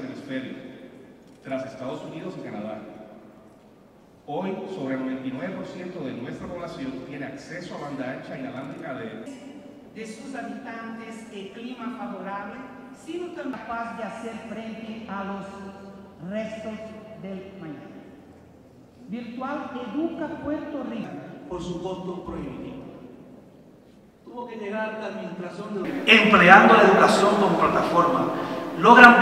hemisferio, tras Estados Unidos y Canadá. Hoy, sobre el 99% de nuestra población tiene acceso a banda ancha inalámbrica de... de sus habitantes el clima favorable, sino también capaz de hacer frente a los restos del mañana. Virtual Educa Puerto Rico. Por su costo prohibitivo. Empleando la educación como plataforma, logran